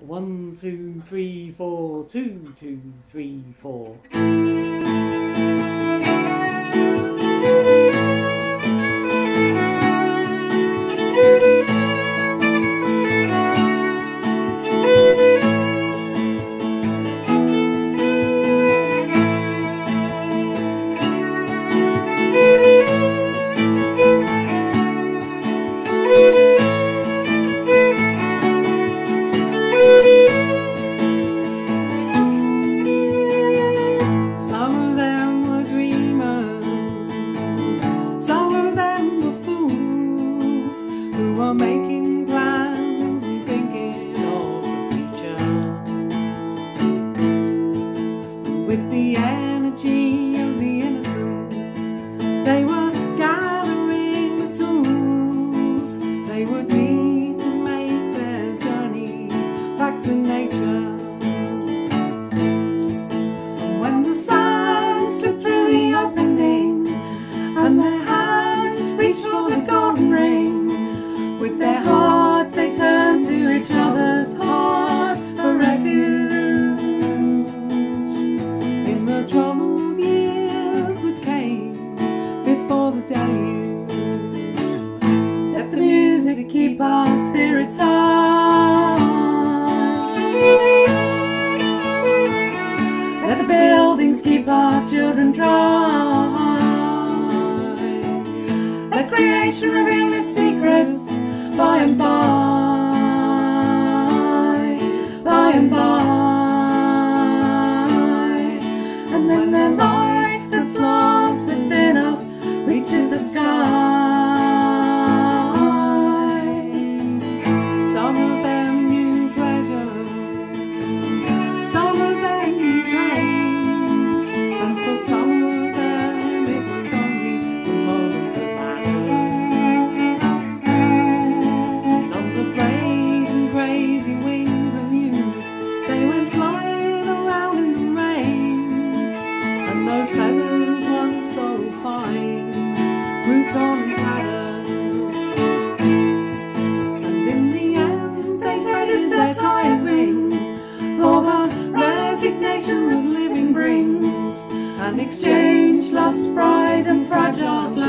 One, two, three, four, two, two, three, four. keep our spirits high. Let the buildings keep our children dry. Let creation reveal its secrets by and by. Tired wings for the resignation that living brings and exchange love's pride and fragile.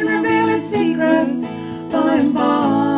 revealing secrets by and by.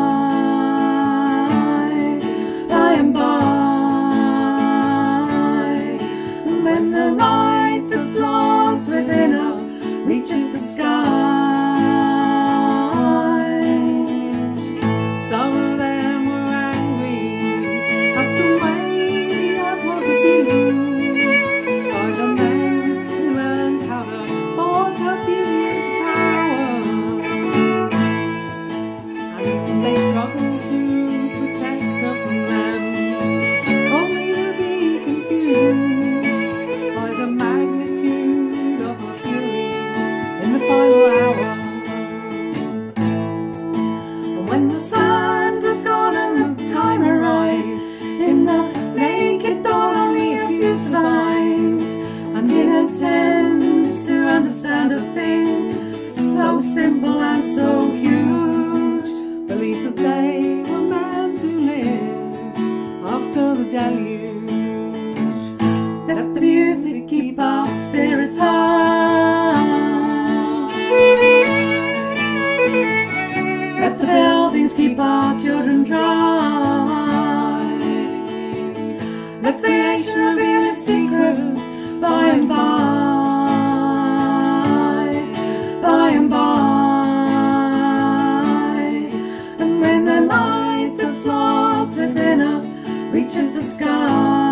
lost within us reaches the sky.